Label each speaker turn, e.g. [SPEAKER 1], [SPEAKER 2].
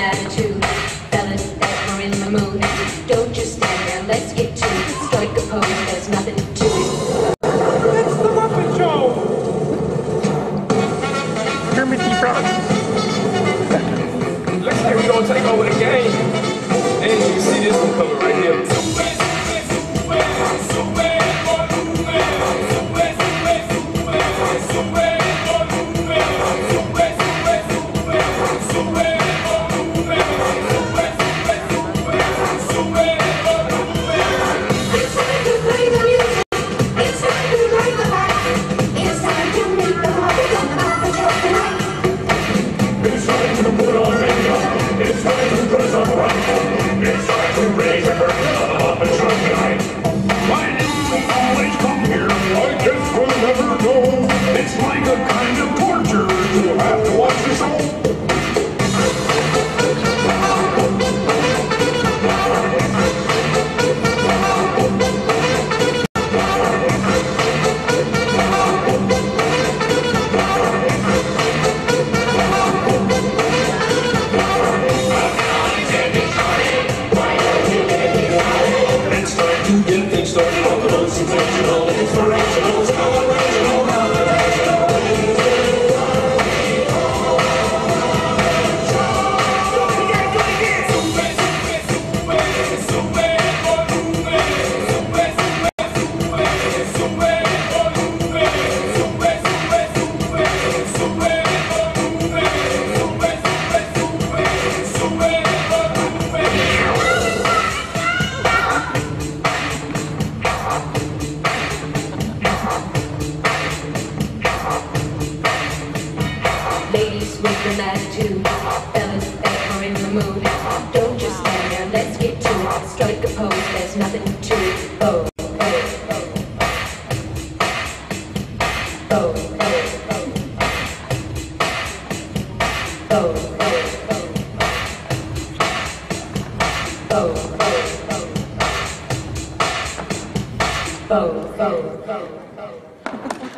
[SPEAKER 1] attitude. Fellas that are in the mood. Don't just stand there, let's get to it. Strike a pose, there's nothing to it.
[SPEAKER 2] It's the Muppet Show!
[SPEAKER 3] Kermit the Frog.
[SPEAKER 4] Looks like we're gonna take over the game. And you see this one coming right here.
[SPEAKER 5] It's
[SPEAKER 1] Fellas are in the mood. Don't just stand there, let's get to it. Strike a pose, there's nothing to it. Oh, oh, oh. Oh, oh, oh. Oh, oh, oh. Oh, oh, oh. Oh, oh, oh.